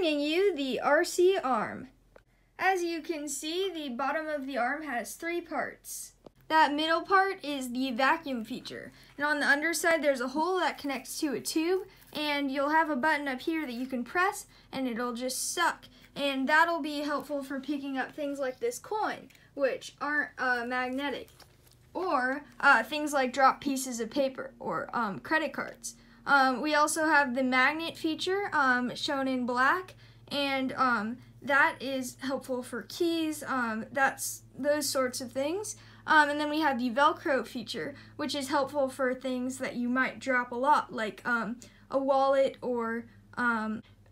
Bringing you the RC arm. As you can see, the bottom of the arm has three parts. That middle part is the vacuum feature. And on the underside, there's a hole that connects to a tube. And you'll have a button up here that you can press and it'll just suck. And that'll be helpful for picking up things like this coin, which aren't uh, magnetic. Or uh, things like drop pieces of paper or um, credit cards. Um, we also have the magnet feature um, shown in black. And um, that is helpful for keys. Um, that's those sorts of things. Um, and then we have the Velcro feature, which is helpful for things that you might drop a lot, like um, a wallet or,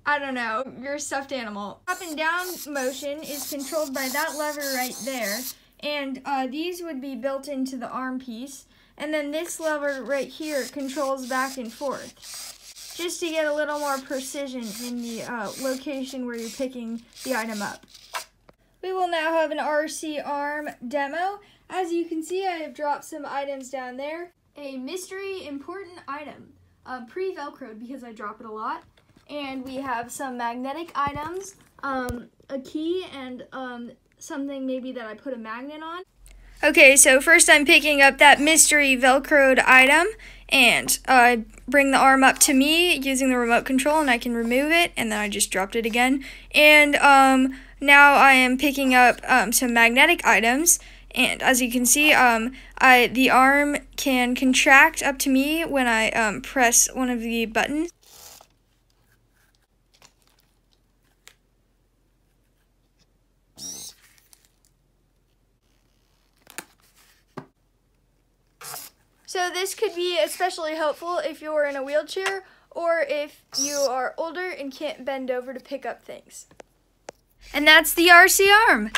I don't know, your stuffed animal. Up and down motion is controlled by that lever right there, and uh, these would be built into the arm piece. And then this lever right here controls back and forth, just to get a little more precision in the uh, location where you're picking the item up. We will now have an RC arm demo. As you can see, I have dropped some items down there. A mystery important item, uh, pre-velcroed because I drop it a lot. And we have some magnetic items, um, a key, and um, something maybe that I put a magnet on. Okay, so first I'm picking up that mystery velcroed item, and I bring the arm up to me using the remote control, and I can remove it, and then I just dropped it again. And um, now I am picking up um, some magnetic items, and as you can see, um, I the arm can contract up to me when I um, press one of the buttons. So this could be especially helpful if you're in a wheelchair or if you are older and can't bend over to pick up things. And that's the RC arm.